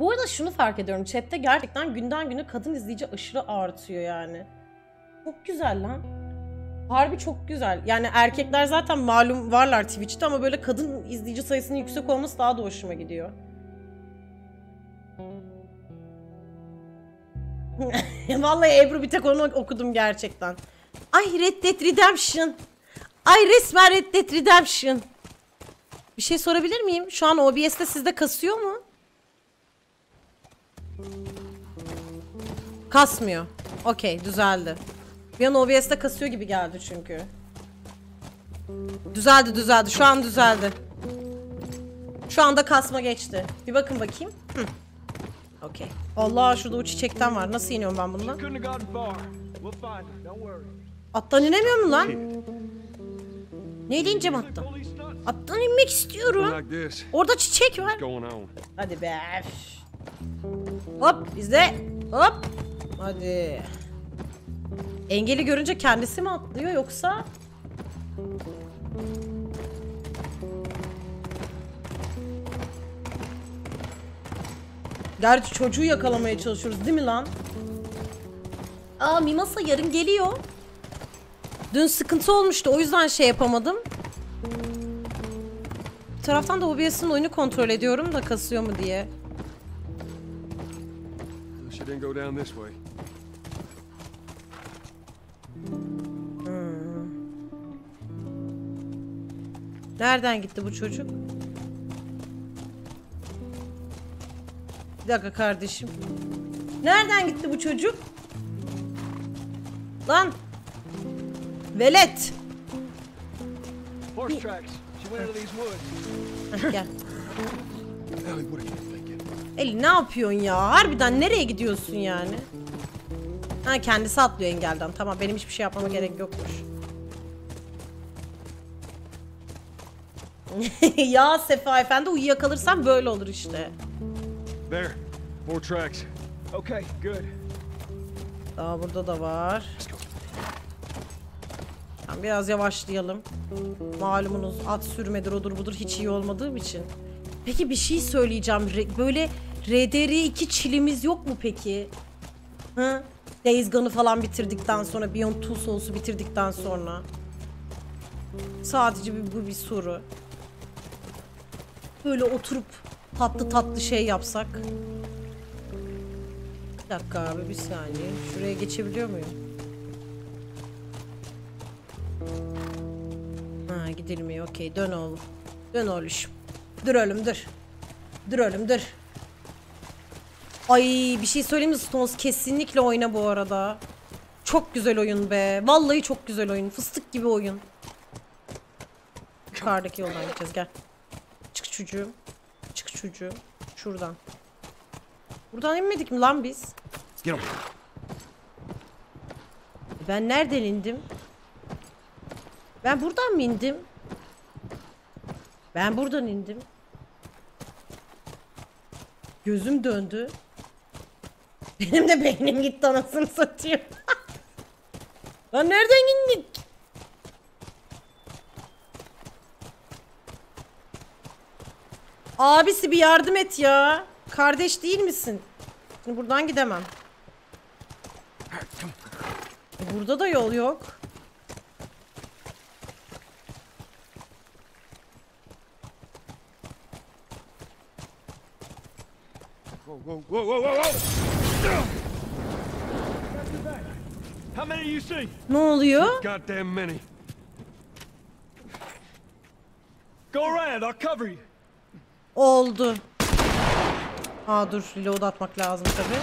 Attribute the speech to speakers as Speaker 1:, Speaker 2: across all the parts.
Speaker 1: Bu arada şunu fark ediyorum. Chat'te gerçekten günden güne kadın izleyici aşırı artıyor yani. Çok güzel lan. Harbi çok güzel. Yani erkekler zaten malum varlar Twitch'te ama böyle kadın izleyici sayısının yüksek olması daha da hoşuma gidiyor. Vallahi Ebru bir tek onu okudum gerçekten. Ay Red Dead Redemption. Ay resmen Red Dead Redemption. Bir şey sorabilir miyim? Şu an OBS'te sizde kasıyor mu? Kasmıyor. Okey düzeldi. Bir an OBS'te kasıyor gibi geldi çünkü. Düzeldi düzeldi. Şu an düzeldi. Şu anda kasma geçti. Bir bakın bakayım. Hı. Okey. Allah şurada o çiçekten var. Nasıl iniyorum ben bundan? Attan inemiyor mu lan? Neyle ineceğim attan? Attan inmek istiyorum. Orada çiçek var. Hadi be. Hop bizde. Hop. Hadi. Engeli görünce kendisi mi atlıyor yoksa? Gerçi çocuğu yakalamaya çalışıyoruz değil mi lan? Aa Mimasa yarın geliyor. Dün sıkıntı olmuştu o yüzden şey yapamadım. Bir taraftan da OBS'in oyunu kontrol ediyorum da kasıyor mu diye.
Speaker 2: Didn't go down this way.
Speaker 1: Nereden gitti bu çocuk? Bir dakika kardeşim. Nereden gitti bu çocuk? Lan! Velet!
Speaker 3: Horse tracks. She went into these woods.
Speaker 1: Gel. Eli ne yapıyorsun ya? Harbiden nereye gidiyorsun yani? Ha kendisi atlıyor engelden. Tamam benim hiçbir şey yapmama gerek yokmuş. ya Sefa Efendi uyuyakalırsan böyle olur işte.
Speaker 2: There. More tracks.
Speaker 3: Okay, good.
Speaker 1: Daha burada da var. Tamam, biraz yavaşlayalım. Malumunuz at sürmedir odur budur hiç iyi olmadığım için. Peki bir şey söyleyeceğim. Böyle RDR2 çilimiz yok mu peki? Hı? Days Gone'ı falan bitirdikten sonra Beyond Two Souls'u bitirdikten sonra. Sadece bir, bu bir soru. Böyle oturup tatlı tatlı şey yapsak. Bir dakika abi bir saniye. Şuraya geçebiliyor muyum? Ha gidilmiyor okey dön oğlum. Dön oğluşum. Dur oğlum dur. Dur oğlum dur. Ay bir şey söyleyeyim mi Stones kesinlikle oyna bu arada. Çok güzel oyun be. Vallahi çok güzel oyun. Fıstık gibi oyun. Yukarıdaki yoldan gideceğiz gel. Çık çocuğum. Çık çocuğum. Şuradan. Buradan inmedik mi lan biz? Ben nereden indim? Ben buradan mı indim? Ben buradan indim. Gözüm döndü. Benim de beynim gitti anasını satıyor. Lan nereden indik? Abisi bir yardım et ya. Kardeş değil misin? Şimdi buradan gidemem. Burada da yol yok.
Speaker 2: Whoa, whoa, whoa, whoa, whoa, whoa!
Speaker 1: Ne oluyor?
Speaker 2: Goddamn many.
Speaker 3: Go around. I'll cover you.
Speaker 1: Oldu. Aa dur reload atmak lazım tabi.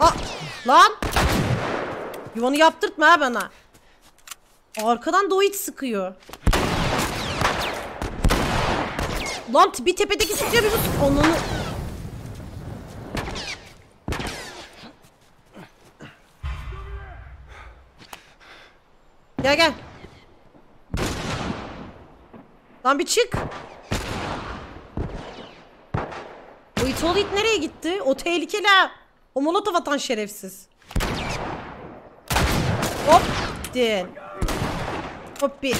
Speaker 1: Aa, lan! Yuvanı yaptırtma ha bana. Arkadan Doit sıkıyor. Lan bir tepedeki sıkıyor bir sık- Onunu... Gel gel. Lan bir çık. O it oğlu it nereye gitti? O tehlikeli ha. O molotof atan şerefsiz. Hop. Din. Hop bir.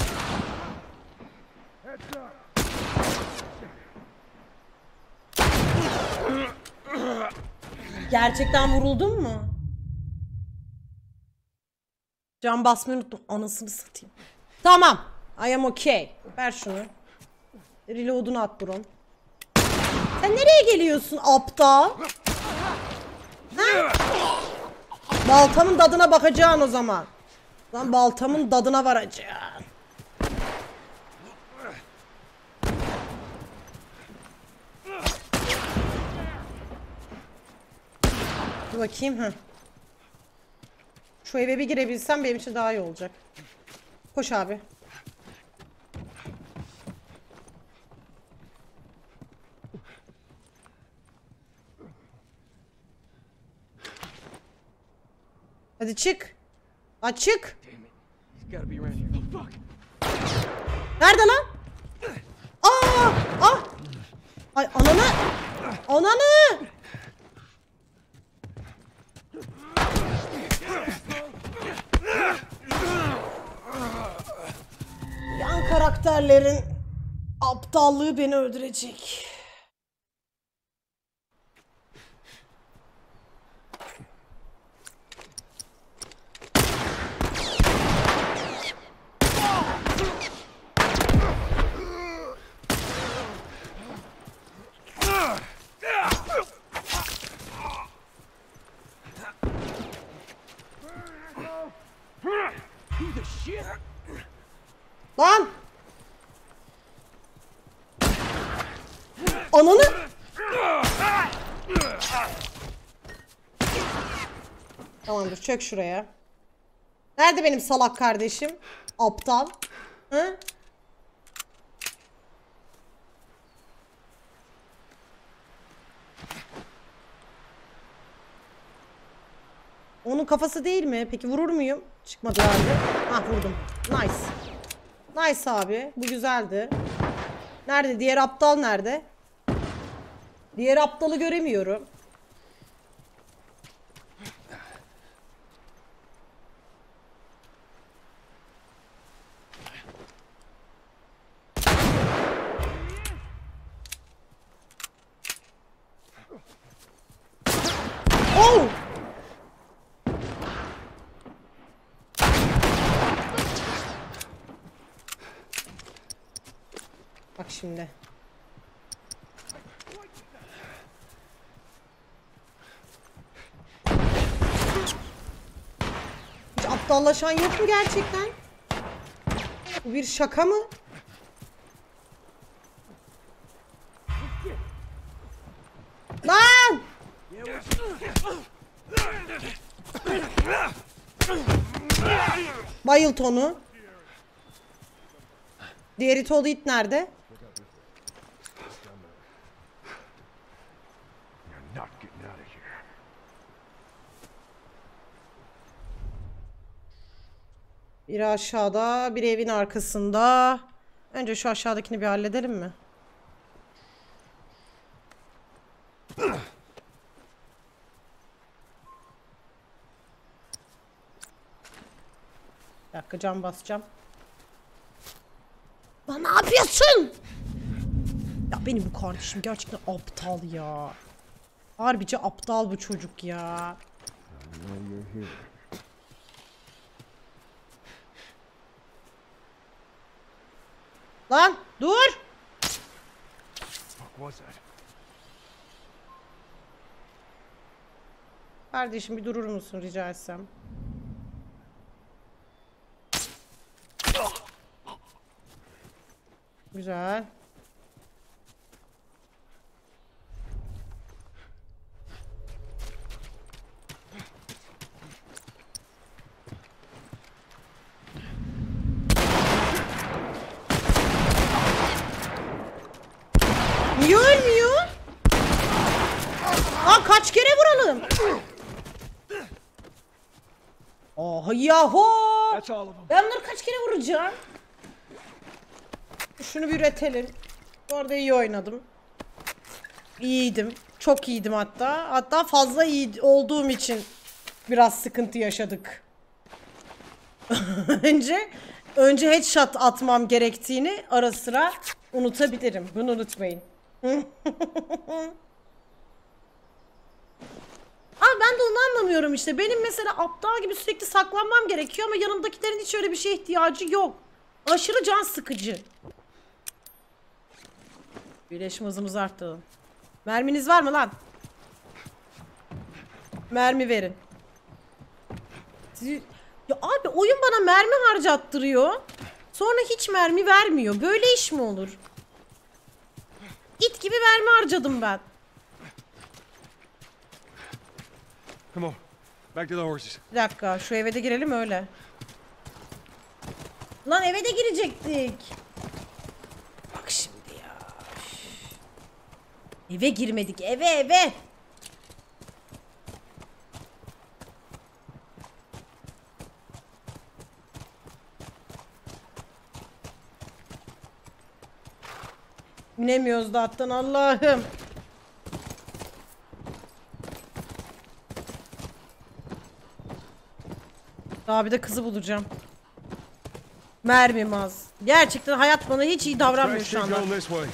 Speaker 1: Gerçekten vuruldun mu? Can basmayı unuttum. Anasını satayım. Tamam. I am okay. Ver şunu. Reload'unu at Bron. Sen nereye geliyorsun aptal? Ha? Baltamın dadına bakacaksın o zaman. Lan baltamın dadına varacaksın. Dur bakayım ha. Şu eve bir girebilsem benim için daha iyi olacak. Koş abi. Hadi çık. Açık. Nerede lan? Aa! Ah! Ay ananı! Ananı! Yan karakterlerin aptallığı beni öldürecek. Lan! Ananı! Tamamdır çök şuraya. Nerede benim salak kardeşim? Aptal. Hı? Onun kafası değil mi? Peki vurur muyum? Çıkmadı herhalde. Ah vurdum. Nice. Nice abi. Bu güzeldi. Nerede? Diğer aptal nerede? Diğer aptalı göremiyorum. Oh! Bak şimdi. Aptallaşan yok mu gerçekten? Bu bir şaka mı? Lan! Bayılt onu. Diğeri Tolu it nerede?
Speaker 2: You're not getting out of here.
Speaker 1: Biri aşağıda, biri evin arkasında. Önce şu aşağıdakini bir halledelim mi? Bir dakika cam basacağım. Lan ne yapıyorsun? Ya benim bu kardeşim gerçekten aptal ya. Harbici aptal bu çocuk ya. Lan dur. Kardeşim bir durur musun rica etsem? Güzel. Niye ölmüyor? Lan kaç kere vuralım? Oh yahu!
Speaker 3: That's all of them.
Speaker 1: Ben bunları kaç kere vuracağım? Şunu bir üretelim. Bu arada iyi oynadım. İyiydim. Çok iyiydim hatta. Hatta fazla iyi olduğum için biraz sıkıntı yaşadık. önce önce headshot atmam gerektiğini ara sıra unutabilirim. Bunu unutmayın. Aa ben de onu anlamıyorum işte. Benim mesela aptal gibi sürekli saklanmam gerekiyor ama yanımdakilerin hiç öyle bir şeye ihtiyacı yok. Aşırı can sıkıcı. Birleşim hızımız arttı. Merminiz var mı lan? Mermi verin. Ya abi oyun bana mermi harcattırıyor. Sonra hiç mermi vermiyor. Böyle iş mi olur? İt gibi mermi harcadım ben.
Speaker 2: Come on. Back to the horses.
Speaker 1: Bir dakika şu eve de girelim öyle. Lan eve de girecektik. Bak şimdi ya. Eve girmedik eve eve. İnemiyoruz da attan Allah'ım. Daha bir de kızı bulacağım. Mermim az. Gerçekten hayat bana hiç iyi davranmıyor şu anda.
Speaker 2: it.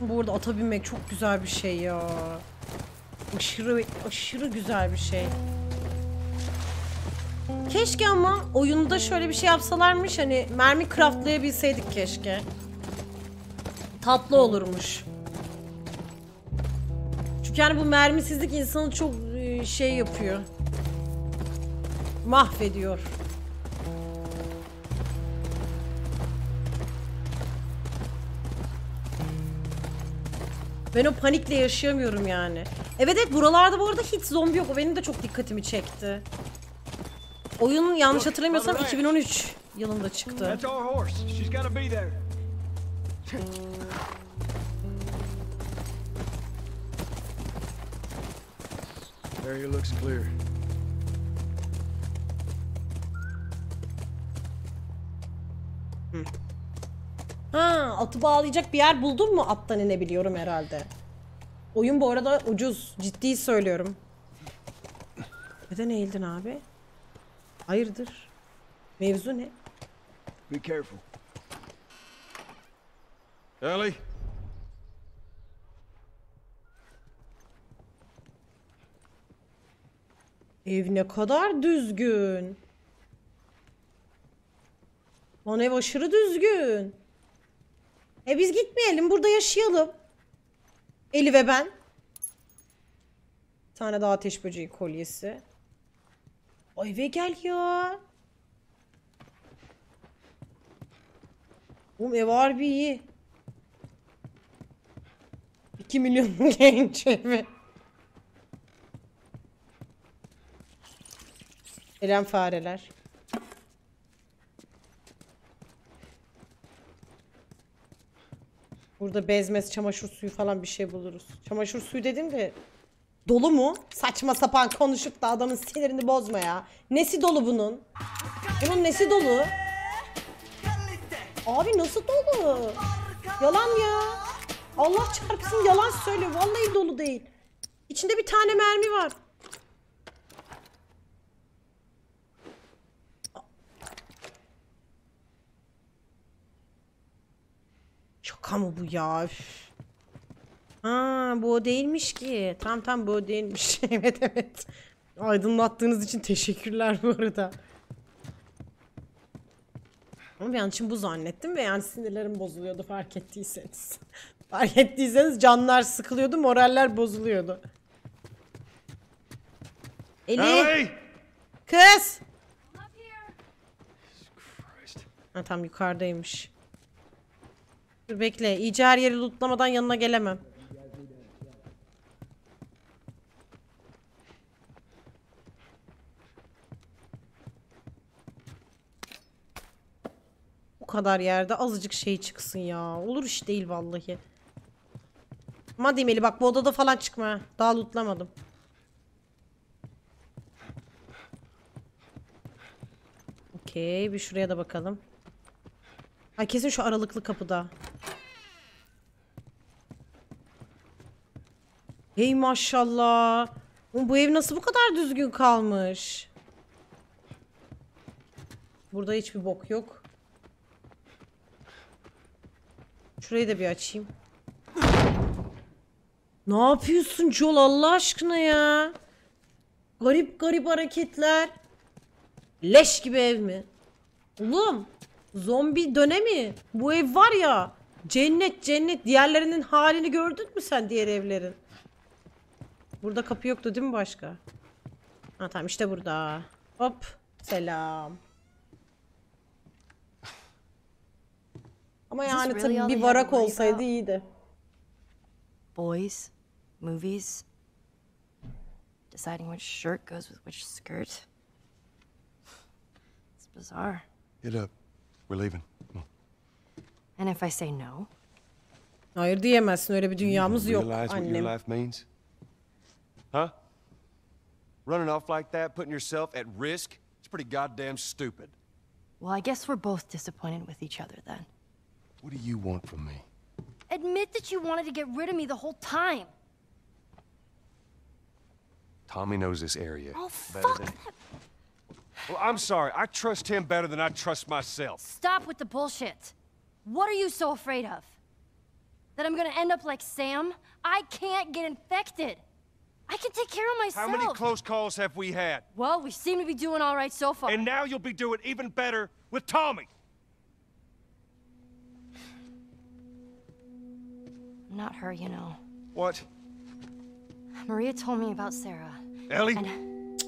Speaker 1: Burada ata binmek çok güzel bir şey ya. Aşırı aşırı güzel bir şey. Keşke ama oyunda şöyle bir şey yapsalarmış hani mermi craftlayabilseydik keşke. Tatlı olurmuş. Çünkü yani bu mermisizlik insanı çok e, şey yapıyor. Mahvediyor. Ben o panikle yaşayamıyorum yani. Evet evet buralarda bu arada hiç zombi yok. O benim de çok dikkatimi çekti. Oyun yanlış hatırlamıyorsam 2013 yılında çıktı.
Speaker 2: Area looks clear.
Speaker 1: Ha, atı bağlayacak bir yer buldun mu? Attan inebiliyorum herhalde. Oyun bu arada ucuz. Ciddi söylüyorum. Neden eğildin abi? Hayırdır? Mevzu ne?
Speaker 3: Be careful.
Speaker 2: Ellie?
Speaker 1: Ev ne kadar düzgün. Lan ev aşırı düzgün. E biz gitmeyelim burada yaşayalım. Eli ve ben. Bir tane daha ateş böceği kolyesi. Ay eve gel ya. Oğlum ev harbi iyi. 2 milyon genç evi. Gelen fareler. Burada bezmez çamaşır suyu falan bir şey buluruz. Çamaşır suyu dedim de dolu mu? Saçma sapan konuşup da adamın sinirini bozma ya. Nesi dolu bunun? Bunun nesi dolu? Abi nasıl dolu? Yalan ya. Allah çarpsın yalan söylüyor. Vallahi dolu değil. İçinde bir tane mermi var. Şaka mı bu ya? Üf. Ha, bu o değilmiş ki. Tam tam bu o değilmiş. evet evet. Aydınlattığınız için teşekkürler bu arada. Ama bir an için bu zannettim ve yani sinirlerim bozuluyordu fark ettiyseniz. fark ettiyseniz canlar sıkılıyordu, moraller bozuluyordu. Eli,
Speaker 2: Ellie!
Speaker 1: kız.
Speaker 2: Christ.
Speaker 1: Ha tam yukarıdaymış. Dur bekle. İyice her yeri lootlamadan yanına gelemem. Bu kadar yerde azıcık şey çıksın ya. Olur iş değil vallahi. Ama demeli bak bu odada falan çıkma. ha. Daha lootlamadım. Okey bir şuraya da bakalım. Ha kesin şu aralıklı kapıda. Hey maşallah. Bu ev nasıl bu kadar düzgün kalmış? Burada hiçbir bok yok. Şurayı da bir açayım. Ne yapıyorsun Joel Allah aşkına ya? Garip garip hareketler. Leş gibi ev mi? Oğlum zombi dönemi. Bu ev var ya cennet cennet. Diğerlerinin halini gördün mü sen diğer evlerin? Burada kapı yoktu değil mi başka? Ha tamam işte burada. Hop selam. Ama yani tabii bir varak olsaydı iyiydi.
Speaker 4: Boys, movies, deciding which shirt goes with which skirt. It's bizarre.
Speaker 2: Get up. We're leaving. Come on.
Speaker 4: And if I say no,
Speaker 1: Hayır diyemezsin öyle bir dünyamız yok annem.
Speaker 2: Life means? Huh? Running off like that, putting yourself at risk? It's pretty goddamn stupid.
Speaker 4: well, I guess we're both disappointed with each other then.
Speaker 2: What do you want from me?
Speaker 4: Admit that you wanted to get rid of me the whole time.
Speaker 2: Tommy knows this area
Speaker 4: Oh,
Speaker 2: better
Speaker 4: fuck
Speaker 2: than.
Speaker 4: that.
Speaker 2: Well, I'm sorry. I trust him better than I trust myself.
Speaker 4: Stop with the bullshit. What are you so afraid of? That I'm gonna end up like Sam? I can't get infected. I can take care of myself.
Speaker 2: How many close calls have we had?
Speaker 4: well, we seem to be doing all right so far.
Speaker 2: And now you'll be doing even better with Tommy.
Speaker 4: Not her, you know.
Speaker 2: What?
Speaker 4: Maria told me about Sarah.
Speaker 2: Ellie?
Speaker 4: And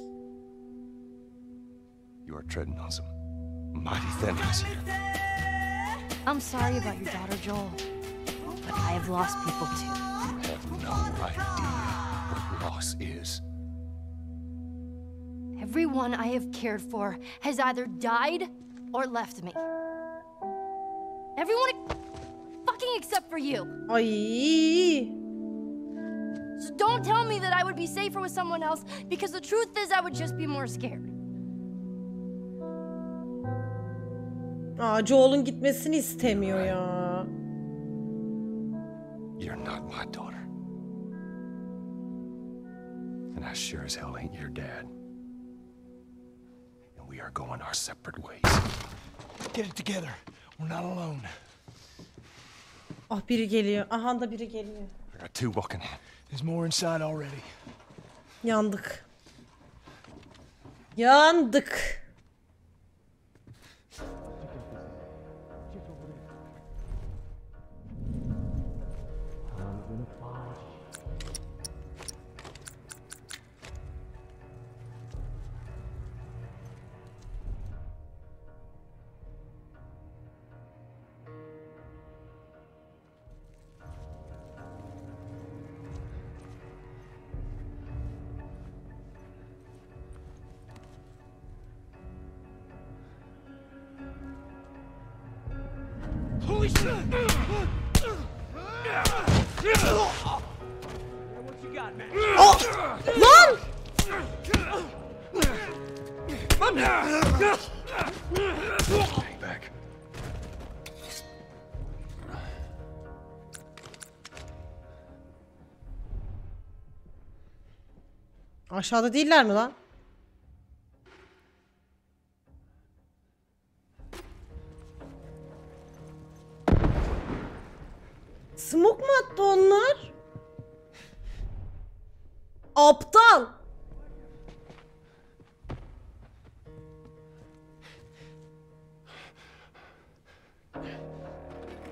Speaker 2: You are treading on some mighty thin ice here.
Speaker 4: I'm sorry about your daughter, Joel. But I have lost people too.
Speaker 2: You have no idea what loss is.
Speaker 4: Everyone I have cared for has either died or left me. Everyone fucking except for you.
Speaker 1: Ay.
Speaker 4: So don't tell me that I would be safer with someone else because the truth is I would just be more scared.
Speaker 1: Aa, Joel'un gitmesini istemiyor ya.
Speaker 2: You're not my daughter. I sure as hell ain't your dad. And we are going our separate ways.
Speaker 3: Get it together. We're not alone.
Speaker 1: Ah biri geliyor. Aha da biri geliyor.
Speaker 2: I got two walking in.
Speaker 3: There's more inside already.
Speaker 1: Yandık. Yandık. Aşağıda değiller mi lan? Smoke mu attı onlar? Aptal.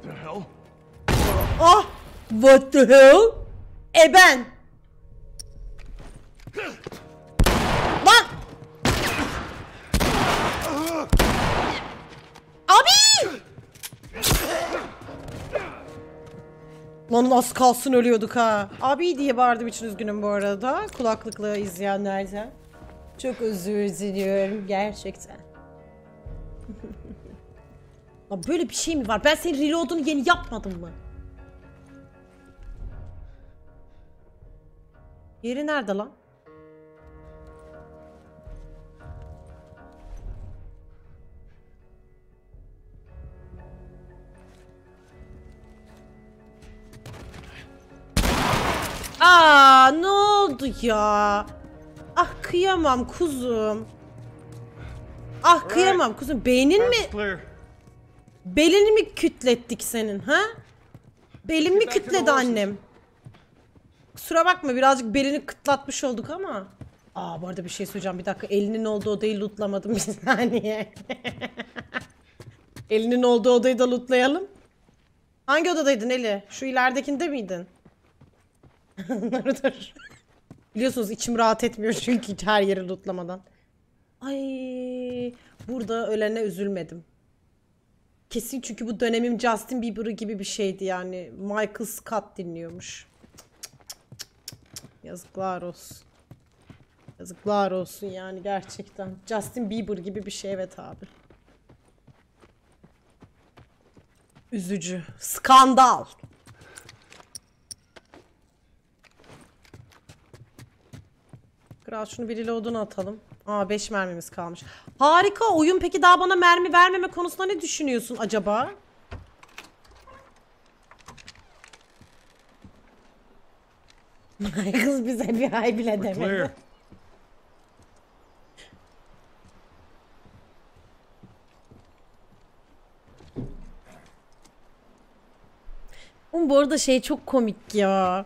Speaker 3: The hell?
Speaker 1: Ah! What the hell? E ben. Lan az kalsın ölüyorduk ha. Abi diye bağırdığım için üzgünüm bu arada. Kulaklıkla izleyenlerden. Çok özür diliyorum gerçekten. Lan böyle bir şey mi var? Ben senin reload'unu yeni yapmadım mı? Yeri nerede lan? Ne oldu ya? Ah kıyamam kuzum. Ah kıyamam kuzum. Beynin mi? Belini mi kütlettik senin ha? Belimi kütledi annem. Kusura bakma birazcık belini kıtlatmış olduk ama. Aa bu arada bir şey söyleyeceğim bir dakika elinin olduğu odayı lootlamadım bir saniye. elinin olduğu odayı da lootlayalım. Hangi odadaydın Eli? Şu ileridekinde miydin? Dur. Biliyorsunuz içim rahat etmiyor çünkü her yeri lootlamadan. Ay burada ölene üzülmedim. Kesin çünkü bu dönemim Justin Bieber'ı gibi bir şeydi yani. Michael Scott dinliyormuş. Yazıklar olsun. Yazıklar olsun yani gerçekten. Justin Bieber gibi bir şey evet abi. Üzücü. Skandal. Kral şunu biriyle odun atalım. Aa 5 mermimiz kalmış. Harika oyun. Peki daha bana mermi vermeme konusunda ne düşünüyorsun acaba? Kız bize bir ay bile demedi. Oğlum bu arada şey çok komik ya.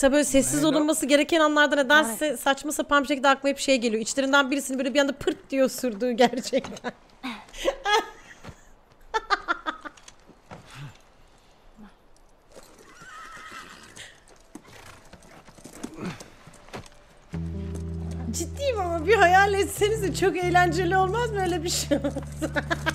Speaker 1: Mesela böyle sessiz olunması gereken anlarda nedense saçma sapan bir şekilde aklıma hep şey geliyor. İçlerinden birisini böyle bir anda pırt diye sürdüğü gerçekten. Ciddiyim ama bir hayal etsenize çok eğlenceli olmaz mı öyle bir şey olsa?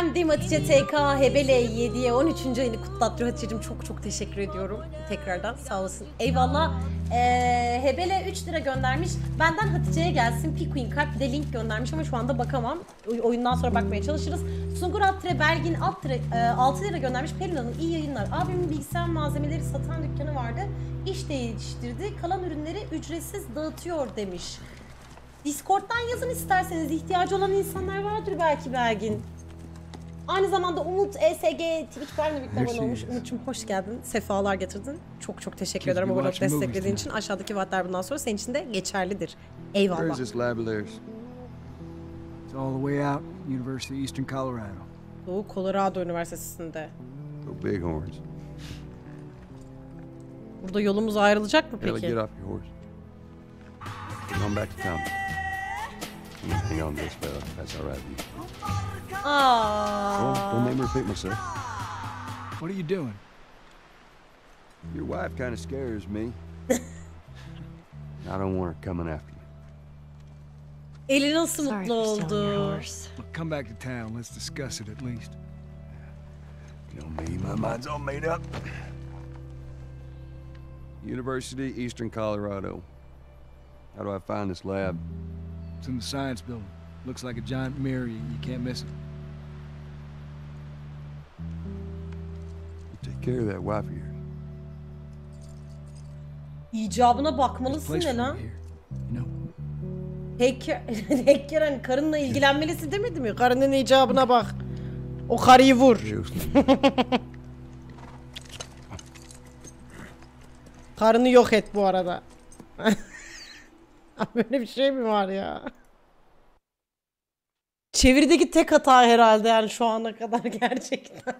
Speaker 1: efendim Hatice TK Hebele 7'ye 13. ayını kutlattırıyor. Hatice'cim çok çok teşekkür ediyorum. Tekrardan sağ olasın. Eyvallah. Ee, Hebele 3 lira göndermiş. Benden Hatice'ye gelsin. Pikuin kalp bir de link göndermiş ama şu anda bakamam. Oy- oyundan sonra bakmaya çalışırız. Sungur alt tire Belgin alt tire e, 6 lira göndermiş. Pelin Hanım iyi yayınlar. Abimin bilgisayar malzemeleri satan dükkanı vardı. İş değiştirdi. Kalan ürünleri ücretsiz dağıtıyor demiş. Discord'dan yazın isterseniz ihtiyacı olan insanlar vardır belki Belgin. Aynı zamanda Umut ESG Twitch Prime'le birlikte abone
Speaker 3: she
Speaker 1: olmuş. Umut'cum hoş geldin. Sefalar getirdin. Çok çok teşekkür ederim abone olup desteklediğin için. Aşağıdaki vaatler bundan sonra senin için de geçerlidir. Eyvallah.
Speaker 3: It's all the way out, University of Eastern Colorado.
Speaker 1: Doğu Colorado Üniversitesi'nde.
Speaker 2: Go Bighorns.
Speaker 1: Burada yolumuz ayrılacak mı peki?
Speaker 2: get off your horse. Come back to town. You hang on this fella. That's all right with you. Oh, don't make me repeat myself.
Speaker 3: What are you doing?
Speaker 2: Your wife kind of scares me. I don't want her coming after you.
Speaker 1: Eli nasıl
Speaker 4: Sorry
Speaker 1: mutlu
Speaker 4: for stealing
Speaker 1: oldu.
Speaker 3: Look, come back to town. Let's discuss it at least.
Speaker 2: You know me, my mind's all made up. University, Eastern Colorado. How do I find this lab?
Speaker 3: It's in the science building. Looks like a giant mirror. You, you can't miss it.
Speaker 2: Take care of that wife of yours.
Speaker 1: İcabına bakmalısın
Speaker 3: place
Speaker 1: ne lan? Hacker, hacker hani karınla ilgilenmelisin demedi mi? Karının icabına bak. O karıyı vur. Karını yok et bu arada. Böyle bir şey mi var ya? Çevirideki tek hata herhalde yani şu ana kadar gerçekten.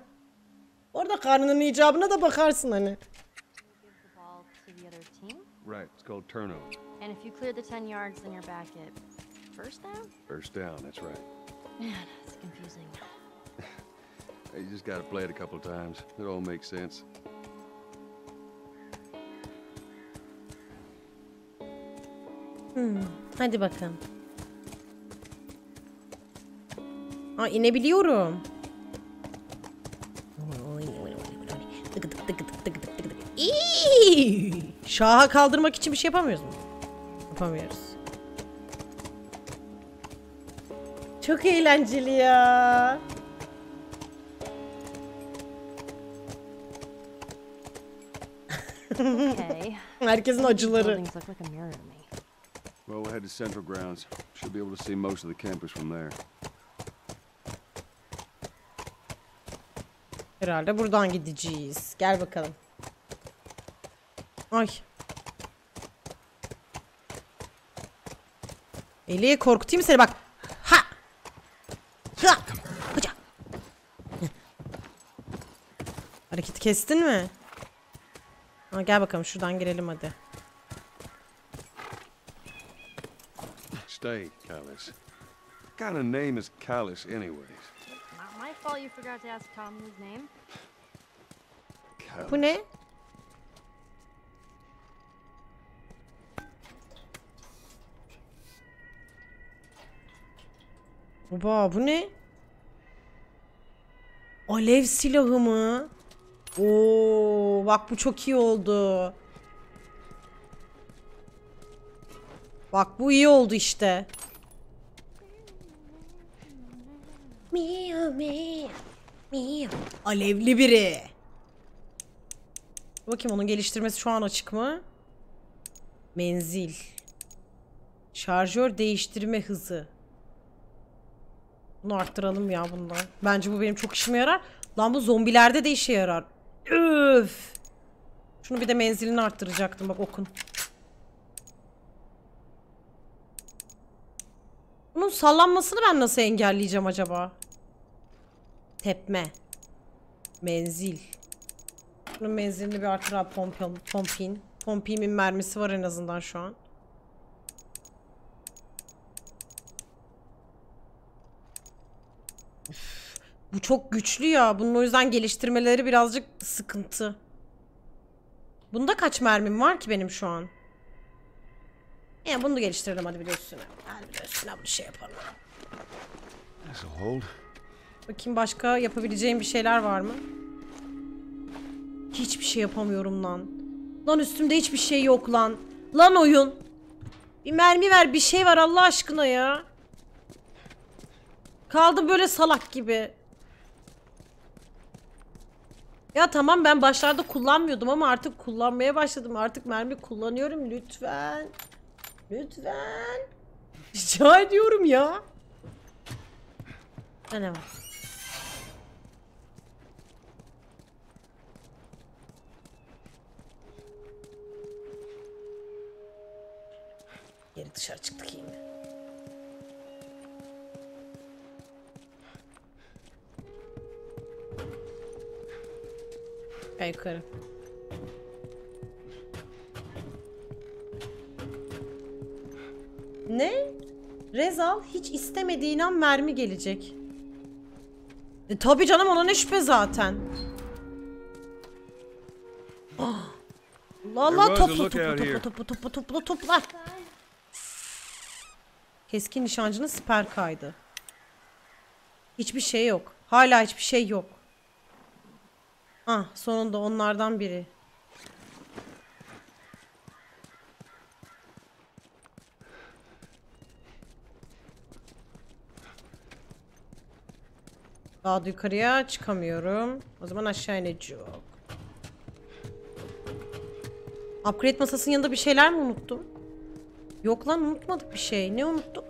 Speaker 1: Orada karnının icabına da bakarsın hani.
Speaker 2: Right, it's called turnover.
Speaker 4: And if you clear the 10 yards, then you're back at first down?
Speaker 2: First down, that's right.
Speaker 4: Man, it's confusing.
Speaker 2: You just gotta play it a couple times. It all makes sense.
Speaker 1: Hadi bakalım. Tık. İyi. Şaha kaldırmak için bir şey yapamıyoruz mu? Yapamıyoruz. Çok eğlenceli ya. Herkesin acıları.
Speaker 2: Well, we'll head to Central Grounds. Should be able to see most of the campus from there.
Speaker 1: Herhalde buradan gideceğiz. Gel bakalım. Ay. Eli korkutayım seni bak. Ha. Ha. Bıçak. Hareketi kestin mi? Ha, gel bakalım şuradan girelim hadi.
Speaker 2: Stay, Callus. What kind of name is Callus anyways?
Speaker 4: You forgot to ask Tom name.
Speaker 1: Bu ne? Baba bu ne? Alev silahı mı? Oo, bak bu çok iyi oldu. Bak bu iyi oldu işte. Miyav miyav miyav. Alevli biri. Bakayım onun geliştirmesi şu an açık mı? Menzil. Şarjör değiştirme hızı. Bunu arttıralım ya bundan. Bence bu benim çok işime yarar. Lan bu zombilerde de işe yarar. Öf. Şunu bir de menzilini arttıracaktım bak okun. Bunun sallanmasını ben nasıl engelleyeceğim acaba? Tepme. Menzil. Bunun menzilini bir artır abi pompon, pompin. Pompimin mermisi var en azından şu an. Bu çok güçlü ya. Bunun o yüzden geliştirmeleri birazcık sıkıntı. Bunda kaç mermim var ki benim şu an? Ya bunu da geliştirelim hadi bir de üstüne. Hadi bir de üstüne bir şey yapalım.
Speaker 2: This'll hold.
Speaker 1: Bakayım başka yapabileceğim bir şeyler var mı? Hiçbir şey yapamıyorum lan. Lan üstümde hiçbir şey yok lan. Lan oyun. Bir mermi ver bir şey var Allah aşkına ya. Kaldım böyle salak gibi. Ya tamam ben başlarda kullanmıyordum ama artık kullanmaya başladım. Artık mermi kullanıyorum lütfen. Lütfen. Rica ediyorum ya. Ne var? Geri dışarı çıktık yine. Gel yukarı. Ne? Rezal hiç istemediğin an mermi gelecek. E tabi canım ona ne şüphe zaten. Ah. Allah Allah topla topla topla topla topla topla topla. Keskin nişancının siper kaydı. Hiçbir şey yok. Hala hiçbir şey yok. Ah sonunda onlardan biri. Daha da yukarıya çıkamıyorum. O zaman aşağı ineceğim. Upgrade masasının yanında bir şeyler mi unuttum? Yok lan unutmadık bir şey. Ne unuttuk?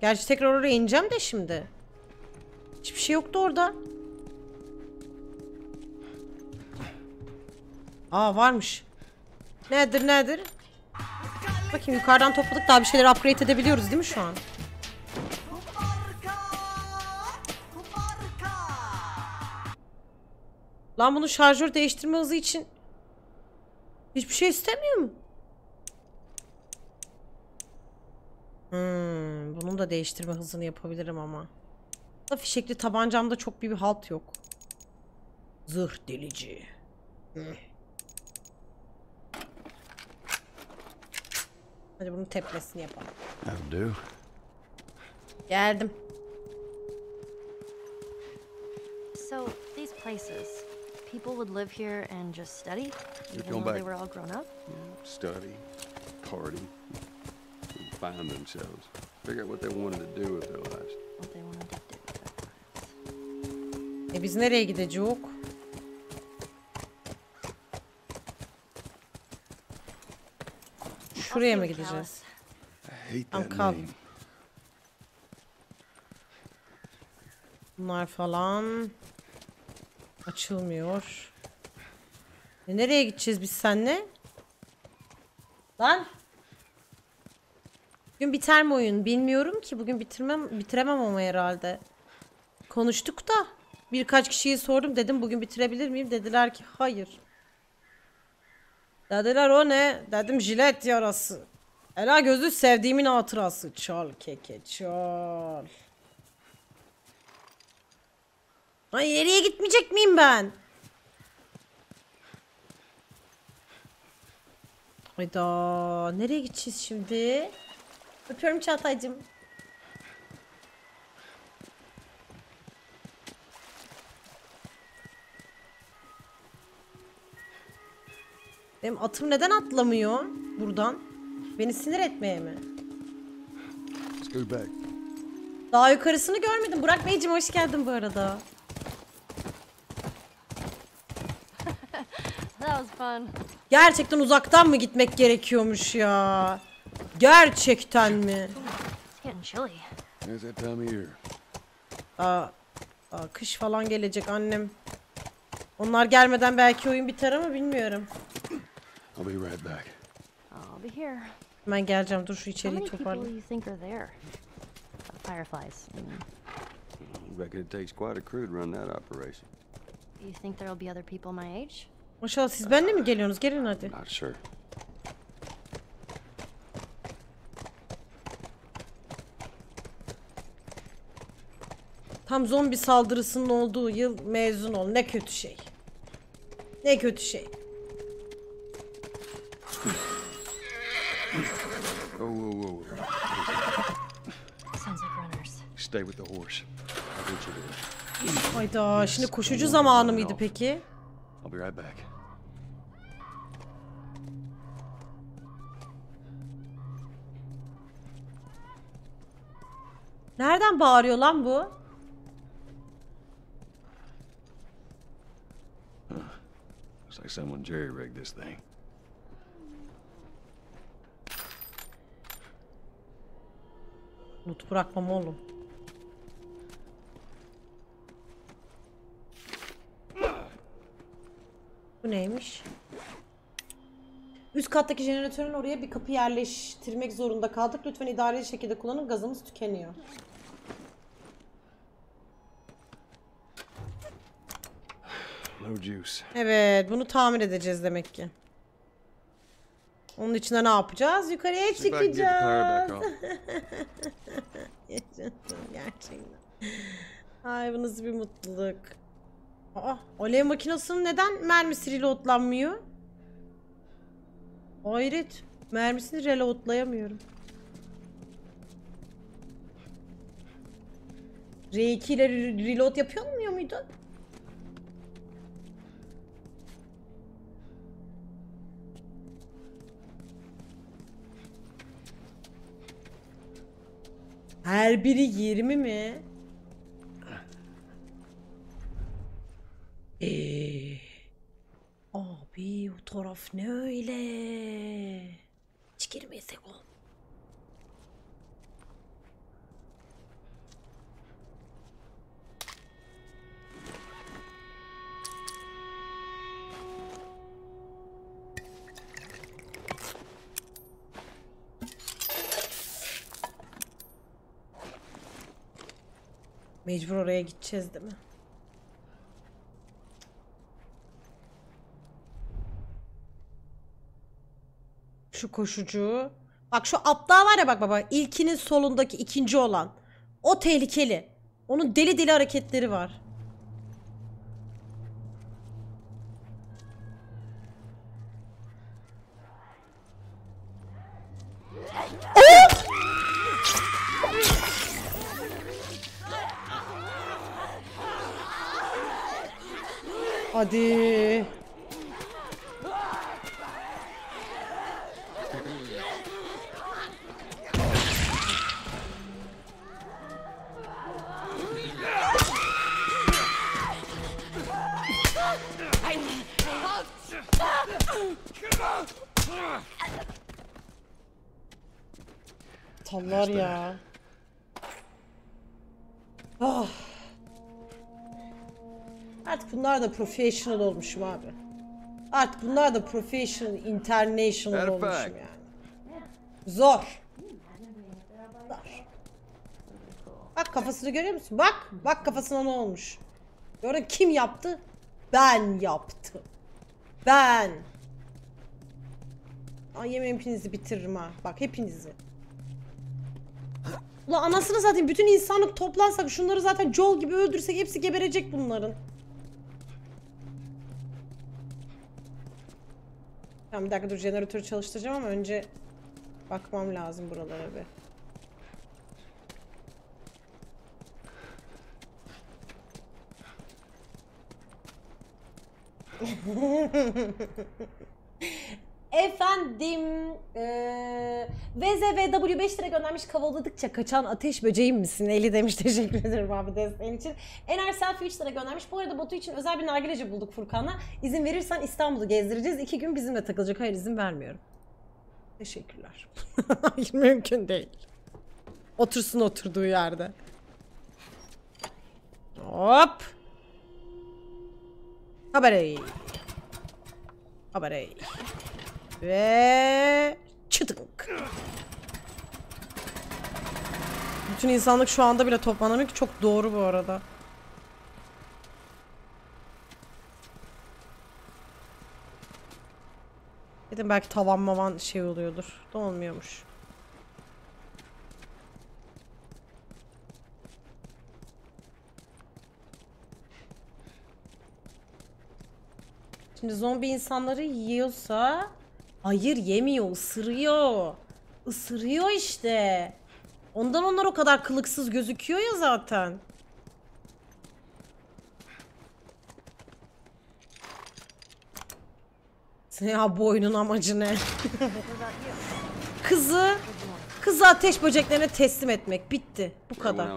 Speaker 1: Gerçi tekrar oraya ineceğim de şimdi. Hiçbir şey yoktu orada. Aa varmış. Nedir nedir? Bakayım yukarıdan topladık daha bir şeyler upgrade edebiliyoruz değil mi şu an? Lan bunu şarjör değiştirme hızı için hiçbir şey istemiyor mu? Hmm, bunun da değiştirme hızını yapabilirim ama. Da fişekli tabancamda çok bir halt yok. Zırh delici. Hı. Hadi bunun tepmesini yapalım.
Speaker 2: That'll do.
Speaker 1: Geldim.
Speaker 4: So, these places, people would live here and just study, even though they were all grown up?
Speaker 2: Study, party, find themselves. Figure out what they wanted to do with their lives.
Speaker 4: What they wanted to do with their lives.
Speaker 1: E biz nereye gideceğiz? Şuraya mı gideceğiz?
Speaker 2: I hate
Speaker 1: Tamam
Speaker 2: that
Speaker 1: kal.
Speaker 2: name.
Speaker 1: Bunlar falan açılmıyor. E nereye gideceğiz biz senle? Lan? Bugün biter mi oyun? Bilmiyorum ki. Bugün bitirmem bitiremem ama herhalde. Konuştuk da. birkaç kişiyi sordum dedim bugün bitirebilir miyim? Dediler ki hayır. Dediler o ne? Dedim jilet yarası. Ela gözü sevdiğimin hatırası. Çal keke çal. Ay nereye gitmeyecek miyim ben? Hayda nereye gideceğiz şimdi? Öpüyorum Çağatay'cım. Benim atım neden atlamıyor buradan? Beni sinir etmeye mi? Daha yukarısını görmedim. Burak Beyciğim hoş geldin bu arada.
Speaker 4: That was fun.
Speaker 1: Gerçekten uzaktan mı gitmek gerekiyormuş ya? Gerçekten mi? Aa, aa, kış falan gelecek annem. Onlar gelmeden belki oyun biter ama bilmiyorum.
Speaker 2: I'll be right back.
Speaker 4: I'll be here.
Speaker 1: Hemen geleceğim. Dur şu içeriği toparlayayım.
Speaker 4: fireflies. I
Speaker 2: reckon it takes quite a crew to run that operation.
Speaker 4: do you think there'll be other people my age?
Speaker 1: Maşallah siz benimle mi geliyorsunuz? Gelin hadi.
Speaker 2: Not sure.
Speaker 1: Tam zombi saldırısının olduğu yıl mezun ol. Ne kötü şey. Ne kötü şey.
Speaker 2: Whoa, whoa, whoa.
Speaker 4: Sounds like runners.
Speaker 2: Stay with the horse. I'll get you there.
Speaker 1: Hayda şimdi koşucu zamanı mıydı peki?
Speaker 2: I'll be right back.
Speaker 1: Nereden bağırıyor lan bu?
Speaker 2: Looks like someone jerry-rigged this thing.
Speaker 1: Loot bırakmam oğlum. Bu neymiş? Üst kattaki jeneratörün oraya bir kapı yerleştirmek zorunda kaldık. Lütfen idareli şekilde kullanın. Gazımız tükeniyor.
Speaker 2: No juice.
Speaker 1: Evet, bunu tamir edeceğiz demek ki. Onun için de ne yapacağız? Yukarıya çıkacağız. gerçekten. Ay bu nasıl bir mutluluk. Aa, alev makinesinin neden mermisi reloadlanmıyor? Hayret. Mermisini reloadlayamıyorum. R2 ile re- reload yapıyor muydu? Her biri 20 mi? Eee. Abi o taraf ne öyle? Hiç girmesek ol. Mecbur oraya gideceğiz değil mi? Şu koşucu. Bak şu aptal var ya bak baba. İlkinin solundaki ikinci olan. O tehlikeli. Onun deli deli hareketleri var. Hadi. Professional olmuşum abi. Artık bunlar da professional, international
Speaker 2: of
Speaker 1: olmuşum yani. Zor. Zor. Bak kafasını görüyor musun? Bak, bak kafasına ne olmuş. Gördün kim yaptı? Ben yaptım. Ben. Ay yemin hepinizi bitiririm ha. Bak hepinizi. Ulan anasını satayım bütün insanlık toplansak şunları zaten Joel gibi öldürsek hepsi geberecek bunların. Tamam bir dakika dur jeneratörü çalıştıracağım ama önce bakmam lazım buralara bir. Efendim eee VZVW 5 lira göndermiş kavaladıkça kaçan ateş böceğim misin? Eli demiş teşekkür ederim abi desteğin için. Ener Selfie 3 lira göndermiş. Bu arada Batu için özel bir nargileci bulduk Furkan'la. İzin verirsen İstanbul'u gezdireceğiz. İki gün bizimle takılacak. Hayır izin vermiyorum. Teşekkürler. Mümkün değil. Otursun oturduğu yerde. Hop. Haberey. Haberey. Ve çıtık. Bütün insanlık şu anda bile toplanamıyor ki çok doğru bu arada. Dedim belki tavan mavan şey oluyordur. Da olmuyormuş. Şimdi zombi insanları yiyorsa hayır yemiyor ısırıyor. Isırıyor işte. Ondan onlar o kadar kılıksız gözüküyor ya zaten. Ya bu oyunun amacı ne? kızı kızı ateş böceklerine teslim etmek bitti. Bu kadar.
Speaker 2: uh.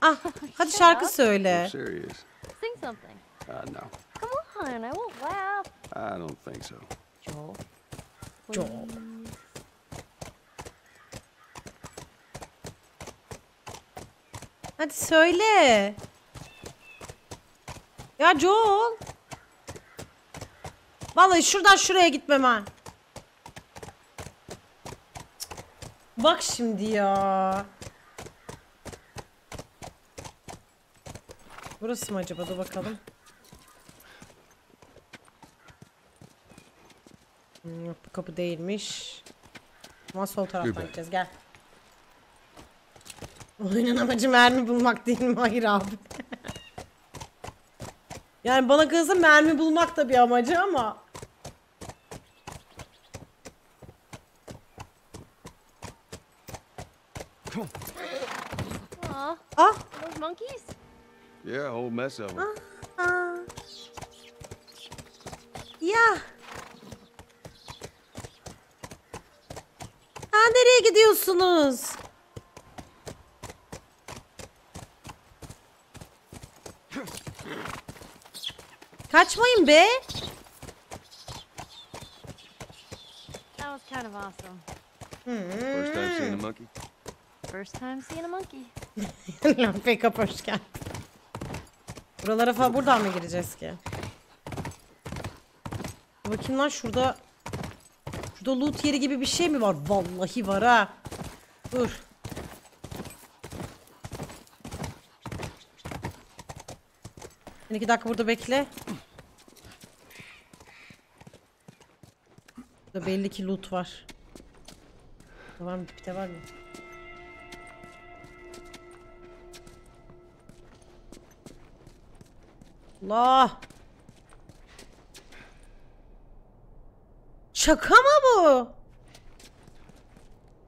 Speaker 1: Ah hadi şarkı söyle.
Speaker 2: Uh, no,
Speaker 4: Come on, I won't laugh.
Speaker 2: I don't think so.
Speaker 4: Joel.
Speaker 1: Joel. Hadi söyle. Ya Joel. Vallahi şuradan şuraya gitmem ha. Bak şimdi ya. Burası mı acaba? Dur bakalım. Hmm, Yok bu kapı değilmiş. Ama sol taraftan
Speaker 2: Güzel.
Speaker 1: gideceğiz gel. Oyunun amacı mermi bulmak değil mi? Hayır abi. yani bana kalırsa mermi bulmak da bir amacı ama.
Speaker 4: Aw,
Speaker 1: Ah!
Speaker 4: those monkeys?
Speaker 2: Yeah, a whole mess of them.
Speaker 1: Aa. Ya. Ha nereye gidiyorsunuz? Kaçmayın be.
Speaker 4: That was kind of awesome.
Speaker 2: First time seeing a monkey.
Speaker 4: First time seeing a monkey.
Speaker 1: Hoş geldin. Buralara falan buradan mı gireceğiz ki? Bakayım lan şurada Şurada loot yeri gibi bir şey mi var? Vallahi var ha. Dur. Sen iki dakika burada bekle. Burada belli ki loot var. Var mı? Dipte var mı? Allah. Şaka mı bu?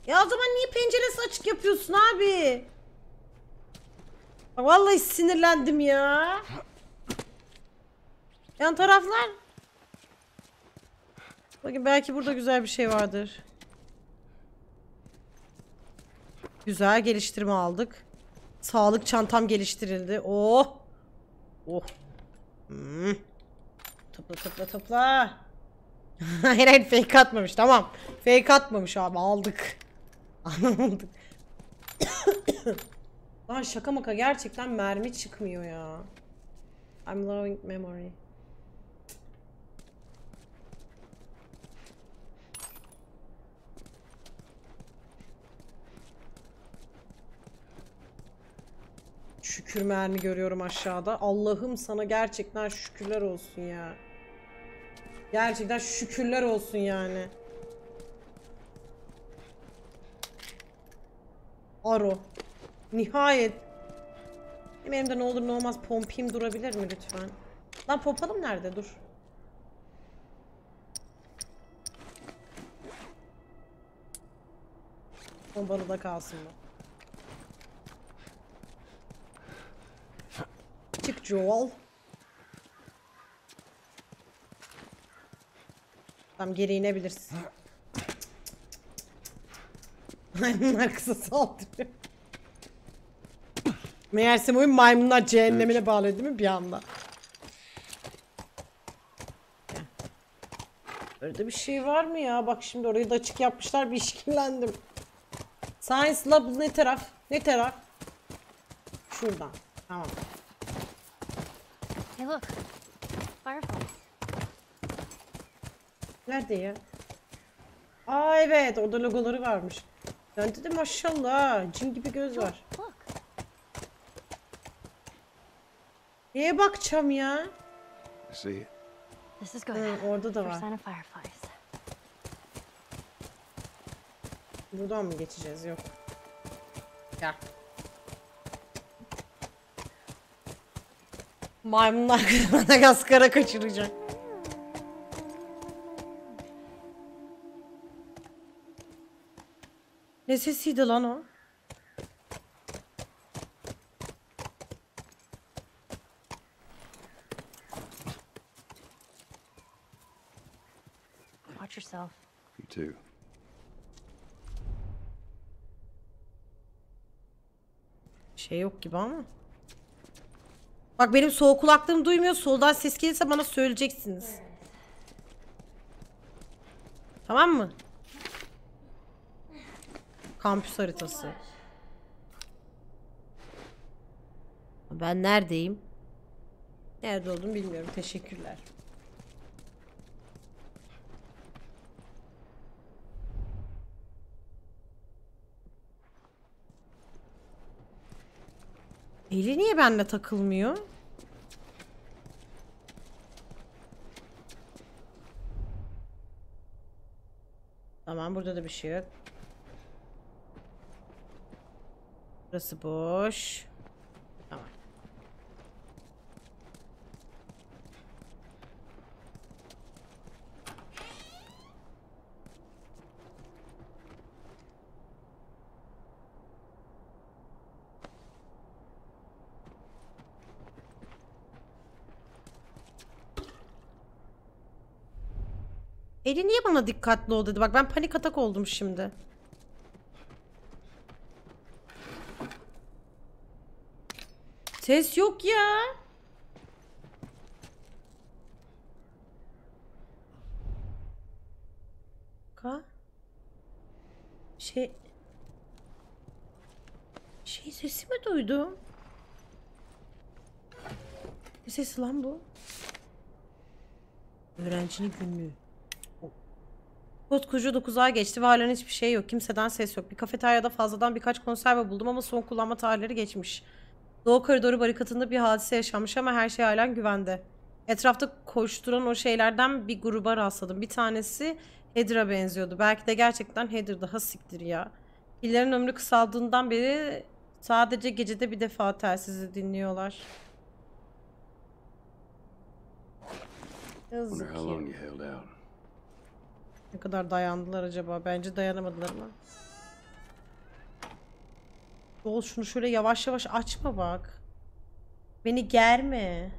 Speaker 1: Ya o zaman niye penceresi açık yapıyorsun abi? Vallahi sinirlendim ya. Yan taraflar. Bakın belki burada güzel bir şey vardır. Güzel geliştirme aldık. Sağlık çantam geliştirildi. Oh. Oh. Hmm. Topla topla topla. hayır hayır fake atmamış tamam. Fake atmamış abi aldık. Aldık. Lan şaka maka gerçekten mermi çıkmıyor ya. I'm loving memory. şükür mermi görüyorum aşağıda. Allah'ım sana gerçekten şükürler olsun ya. Gerçekten şükürler olsun yani. Aro. Nihayet. Benim de ne olur ne olmaz pompim durabilir mi lütfen? Lan pompalım nerede? Dur. Pompalı da kalsın bu. Çık Joel. Tamam geri inebilirsin. Maymunlar kısa saldırıyor. Meğersem oyun maymunlar cehennemine bağlıyor değil mi bir anda? Öyle bir şey var mı ya? Bak şimdi orayı da açık yapmışlar bir işkillendim. Science Lab ne taraf? Ne taraf? Şuradan. Tamam.
Speaker 4: Hey, look. Fireflies.
Speaker 1: Nerede ya? Aa evet orada logoları varmış. Bende de maşallah cin gibi göz var. Neye bakacağım ya?
Speaker 2: I see it.
Speaker 4: This is good.
Speaker 1: Hı, orada da var. Buradan mı geçeceğiz? Yok. Gel. Maymunlar Madagaskar'a kaçıracak. Ne sesiydi lan o?
Speaker 4: Watch yourself.
Speaker 2: You too.
Speaker 1: Şey yok gibi ama. Bak benim sol kulaklığım duymuyor. Soldan ses gelirse bana söyleyeceksiniz. Tamam mı? Kampüs haritası. Ben neredeyim? Nerede olduğumu bilmiyorum. Teşekkürler. Eli niye benimle takılmıyor? Tamam burada da bir şey yok. Burası boş. Tamam. Eli niye bana dikkatli ol dedi. Bak ben panik atak oldum şimdi. Ses yok ya. Ka? Şey... Şey sesi mi duydum? Ne sesi lan bu? Öğrencinin günlüğü. Koskoca 9 ay geçti ve halen hiçbir şey yok. Kimseden ses yok. Bir kafeteryada fazladan birkaç konserve buldum ama son kullanma tarihleri geçmiş. Doğu koridoru barikatında bir hadise yaşanmış ama her şey halen güvende. Etrafta koşturan o şeylerden bir gruba rastladım. Bir tanesi Heather'a benziyordu. Belki de gerçekten Heather daha siktir ya. Pillerin ömrü kısaldığından beri sadece gecede bir defa telsizi dinliyorlar. Yazık
Speaker 2: out.
Speaker 1: Ne kadar dayandılar acaba? Bence dayanamadılar ama. Ol şunu şöyle yavaş yavaş açma bak. Beni germe.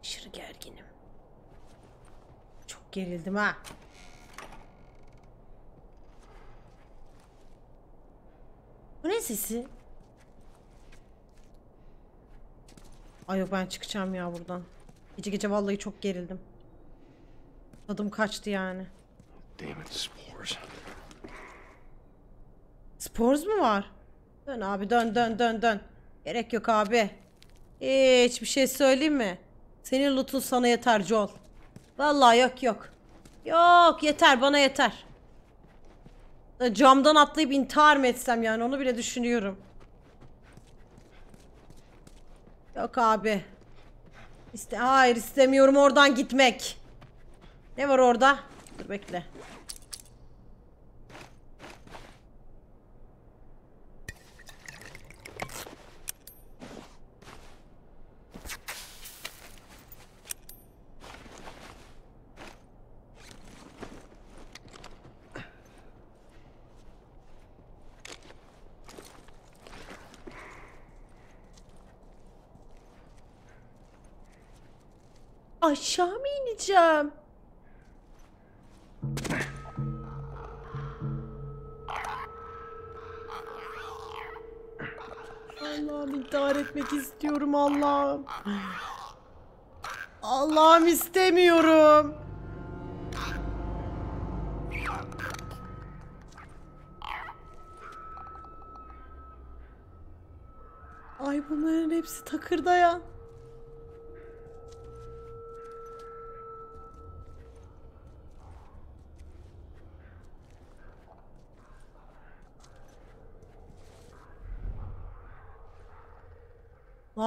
Speaker 1: Aşırı gerginim. Çok gerildim ha. Bu ne sesi? Ay yok ben çıkacağım ya buradan. Gece gece vallahi çok gerildim. Tadım kaçtı yani.
Speaker 2: Damn it, spores.
Speaker 1: Spores mu var? Dön abi dön dön dön dön. Gerek yok abi. Hiçbir şey söyleyeyim mi? Senin lootun sana yeter Joel. Vallahi yok yok. Yok yeter bana yeter. Camdan atlayıp intihar mı etsem yani onu bile düşünüyorum. Yok abi. İste Hayır istemiyorum oradan gitmek. Ne var orada? Dur bekle. Aşağı mı ineceğim? Allah'ım intihar etmek istiyorum Allah'ım. Allah'ım istemiyorum. Ay bunların hepsi takırda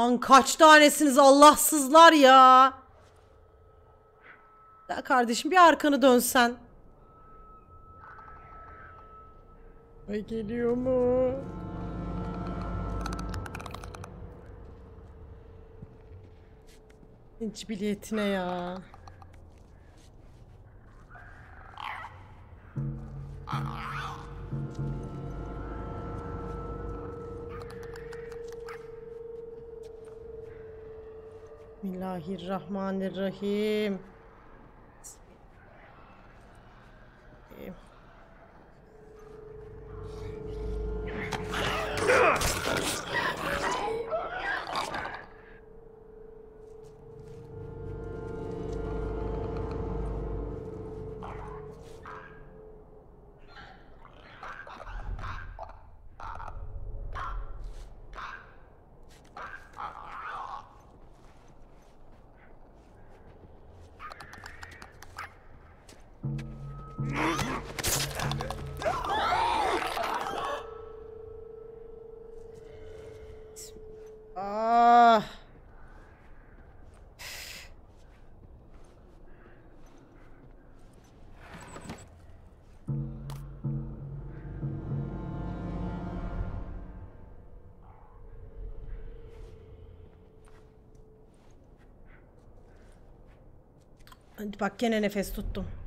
Speaker 1: Lan kaç tanesiniz Allahsızlar ya. Ya kardeşim bir arkanı dönsen. Ay geliyor mu? Hiç biletine ya. Bismillahirrahmanirrahim. Ah. Bak gene nefes tuttum.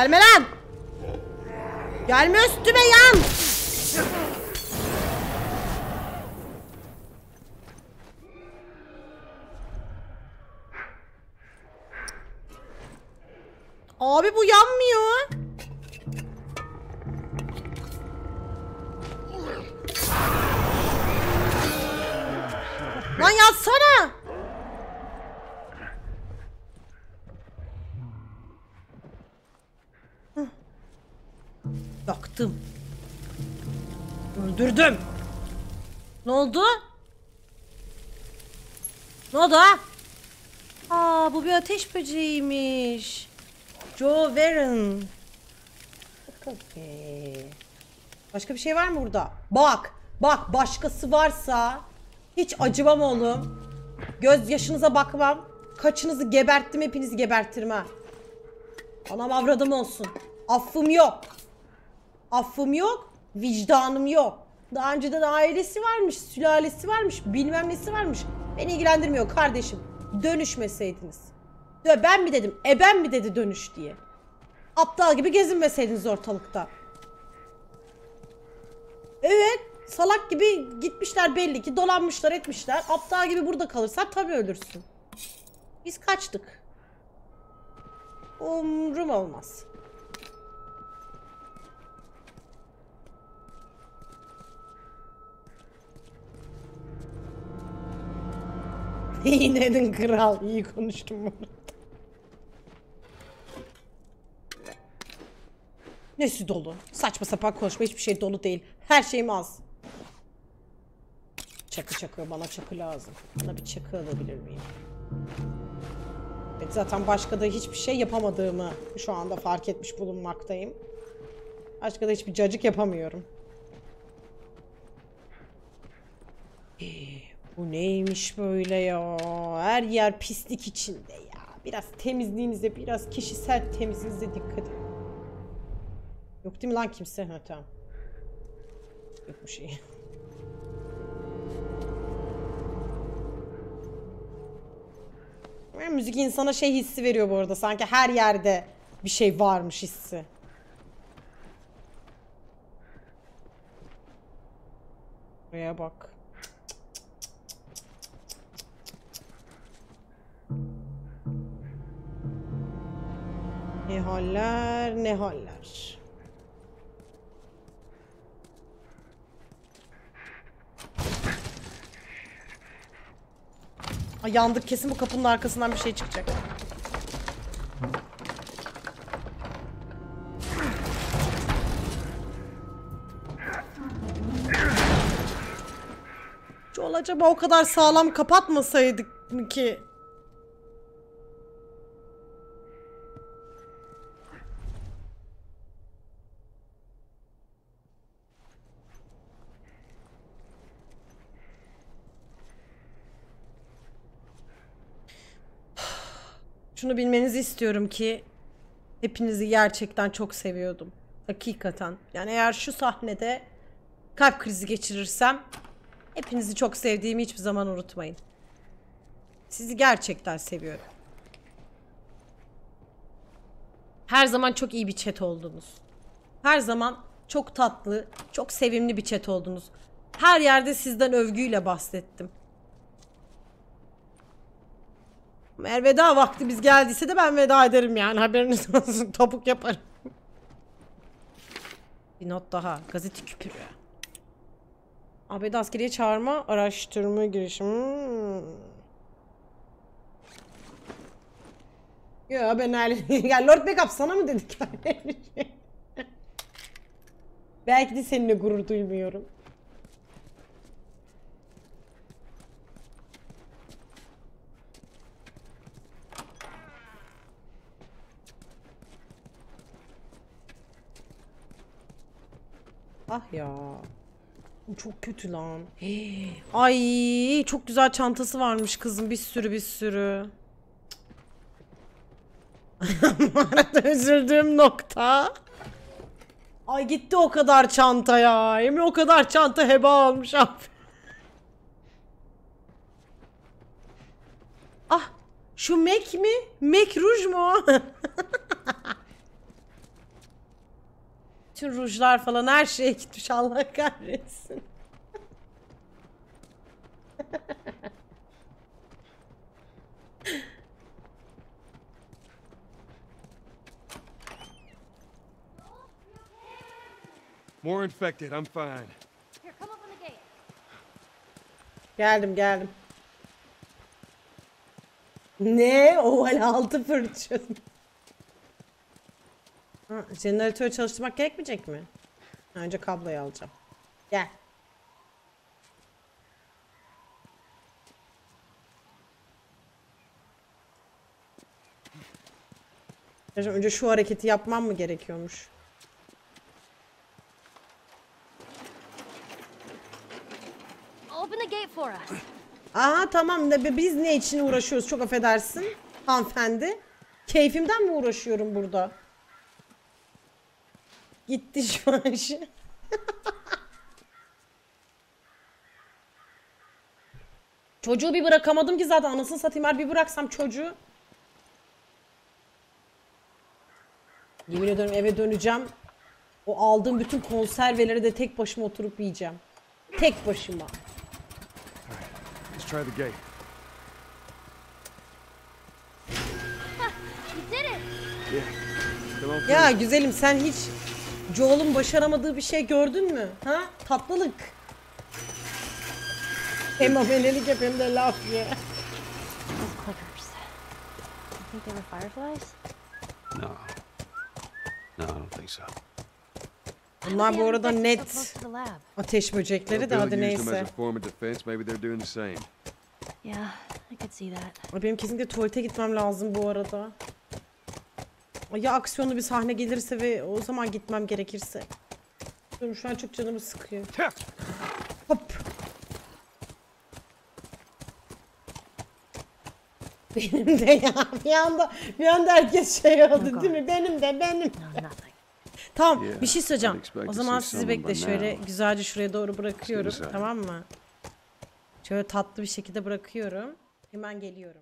Speaker 1: Gelme lan! Gelme üstüme yan! Abi bu yanmıyor. Lan yatsana. Yaktım. Öldürdüm. Ne oldu? Ne oldu ha? Aa bu bir ateş böceğiymiş. Joe Warren. Okey. Başka bir şey var mı burada? Bak. Bak başkası varsa Hiç acımam oğlum. Göz yaşınıza bakmam. Kaçınızı geberttim hepinizi gebertirim ha. Anam avradım olsun. Affım yok. Affım yok. Vicdanım yok. Daha önceden ailesi varmış, sülalesi varmış, bilmem nesi varmış. Beni ilgilendirmiyor kardeşim. Dönüşmeseydiniz. Dö- Ben mi dedim? E mi dedi dönüş diye. Aptal gibi gezinmeseydiniz ortalıkta. Evet. Salak gibi gitmişler belli ki dolanmışlar etmişler. Aptal gibi burada kalırsan tabii ölürsün. Biz kaçtık. Umrum olmaz. İyi dedin kral. İyi konuştun bunu. Nesi dolu? Saçma sapan konuşma hiçbir şey dolu değil. Her şeyim az. Çakı çakı bana çakı lazım. Bana bir çakı alabilir miyim? Evet, zaten başka da hiçbir şey yapamadığımı şu anda fark etmiş bulunmaktayım. Başka da hiçbir cacık yapamıyorum. Bu neymiş böyle ya? Her yer pislik içinde ya. Biraz temizliğinize, biraz kişisel temizliğinize dikkat edin. Yok değil mi lan kimse? Ha tamam. Yok bir şey. Müzik insana şey hissi veriyor bu arada. Sanki her yerde bir şey varmış hissi. Buraya bak. Ne haller, ne haller. Ay yandık kesin bu kapının arkasından bir şey çıkacak. Joel acaba o kadar sağlam kapatmasaydık ki? Şunu bilmenizi istiyorum ki hepinizi gerçekten çok seviyordum. Hakikaten. Yani eğer şu sahnede kalp krizi geçirirsem hepinizi çok sevdiğimi hiçbir zaman unutmayın. Sizi gerçekten seviyorum. Her zaman çok iyi bir chat oldunuz. Her zaman çok tatlı, çok sevimli bir chat oldunuz. Her yerde sizden övgüyle bahsettim. Eğer veda vakti biz geldiyse de ben veda ederim yani haberiniz olsun topuk yaparım. Bir not daha gazete küpürü. ABD askeriye çağırma araştırma girişimi. Ya ben öyle... ya Lord Backup sana mı dedik? Belki de seninle gurur duymuyorum. Ah ya. Bu çok kötü lan. Ay çok güzel çantası varmış kızım bir sürü bir sürü. Bu üzüldüğüm nokta. Ay gitti o kadar çanta ya. Yemin o kadar çanta heba olmuş abi. Ah şu Mac mi? Mac Rouge mu? Bütün rujlar falan her şeye gitmiş Allah kahretsin.
Speaker 5: More infected. I'm fine.
Speaker 4: Here, come open the gate.
Speaker 1: Geldim geldim. Ne? Oval altı fırça. Ha, jeneratörü çalıştırmak gerekmeyecek mi? Önce kabloyu alacağım. Gel. Önce şu hareketi yapmam mı gerekiyormuş?
Speaker 4: Open the gate for us.
Speaker 1: tamam da biz ne için uğraşıyoruz çok affedersin hanımefendi. Keyfimden mi uğraşıyorum burada? Gitti şu an işi. Çocuğu bir bırakamadım ki zaten anasını satayım her bir bıraksam çocuğu. Yemin ediyorum eve döneceğim. O aldığım bütün konserveleri de tek başıma oturup yiyeceğim. Tek başıma.
Speaker 5: Let's try the gate.
Speaker 1: Ya güzelim sen hiç Joel'un başaramadığı bir şey gördün mü? Ha? Tatlılık. Hem amelelik yap hem de laf ye.
Speaker 4: Think they were fireflies?
Speaker 2: No. No, I don't think so.
Speaker 1: Bunlar bu arada net ateş böcekleri de hadi neyse.
Speaker 5: a form of defense. Maybe they're doing the same.
Speaker 4: Yeah, I could see that.
Speaker 1: Benim kesinlikle tuvalete gitmem lazım bu arada. Ya aksiyonlu bir sahne gelirse ve o zaman gitmem gerekirse. Dur şu an çok canımı sıkıyor. Hop. Benim de ya bir anda bir anda herkes şey oldu değil mi? Benim de benim. Tamam bir şey söyleyeceğim. O zaman sizi bekle şöyle güzelce şuraya doğru bırakıyorum tamam mı? Şöyle tatlı bir şekilde bırakıyorum. Hemen geliyorum.